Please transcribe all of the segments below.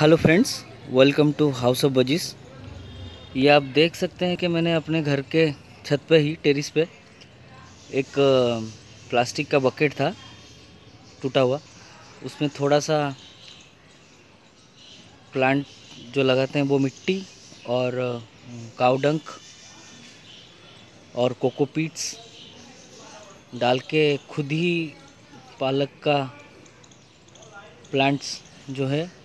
Hello friends welcome to house of बजिस ये आप देख सकते हैं कि मैंने अपने घर के छत पे ही टेरिस पे, एक प्लास्टिक का बकेट था, टूटा हुआ। उसमें थोड़ा सा प्लांट जो लगाते हैं वो मिट्टी और काउडंक और कोकोपीट्स डाल के खुद ही पालक का प्लांट्स जो है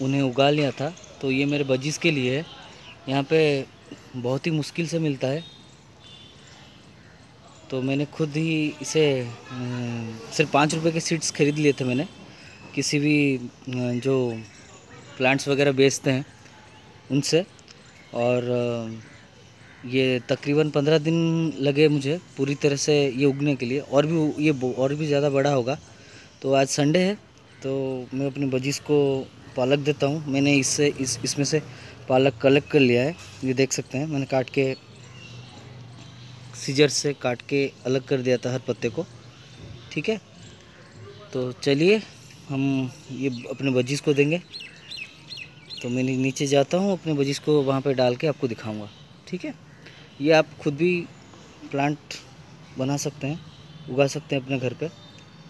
उन्हें उगा लिया था। तो ये मेरे बजीज़ के लिए है। यहाँ पे बहुत ही मुश्किल से मिलता है। तो मैंने खुद ही इसे सिर्फ़ पाँच रुपए के सीड्स खरीद लिए थे मैंने। किसी भी जो प्लांट्स वगैरह बेचते हैं उनसे। और ये तकरीबन पंद्रह दिन लगे मुझे पूरी तरह से ये उगने के लिए। और भी, ये और भी ज़्यादा बड़ा होगा। तो आज संडे है। तो मैं अपने बजीज़ को पालक देता हूँ। मैंने इससे, इस, इसमें से पालक कलेक्ट कर लिया है। ये देख सकते हैं, मैंने काट के सीजर से काट के अलग कर दिया था हर पत्ते को। ठीक है? तो चलिए, हम ये अपने बजीज़ को देंगे। तो मैं नीचे जाता हूँ, अपने बजीज़ को वहाँ पे डाल के आपको दिखाऊँगा। ठीक है? ये आप खुद भी प्लांट बना सकते हैं, उगा सकते हैं अपने घर पे।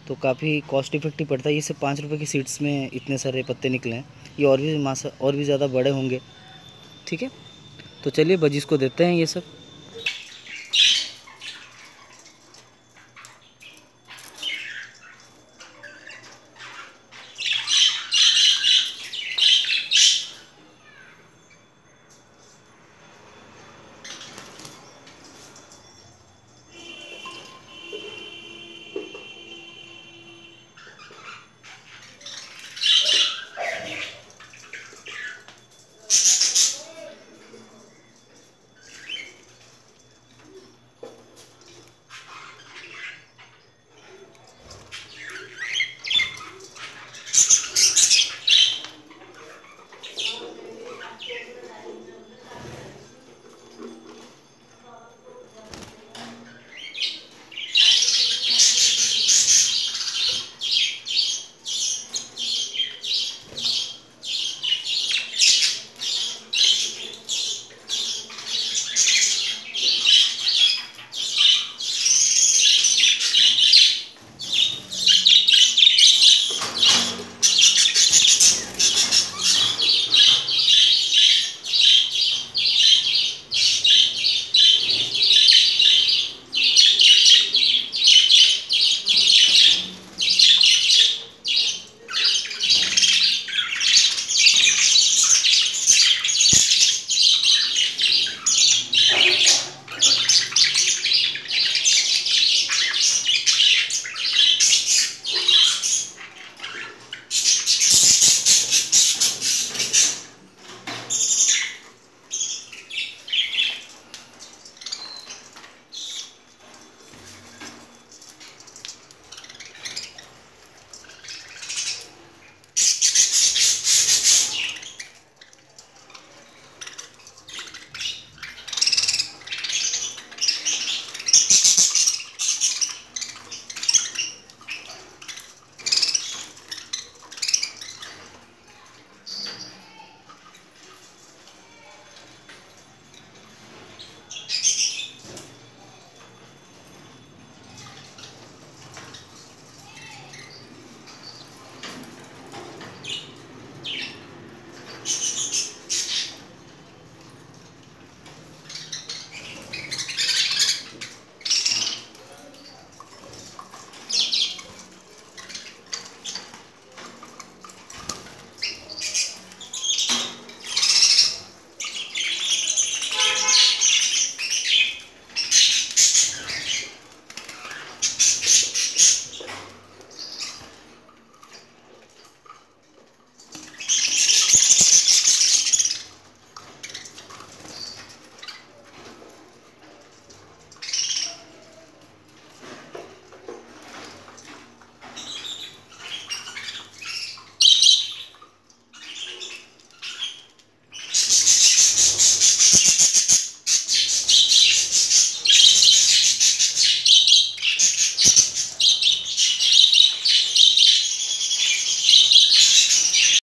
तो काफ़ी कॉस्ट इफ़ेक्टिव पड़ता है। ये सिर्फ़ पाँच रुपये की सीड्स में इतने सारे पत्ते निकले हैं। ये और भी मासा, और भी ज़्यादा बड़े होंगे। ठीक है? तो चलिए बजीज़ को देते हैं ये सब।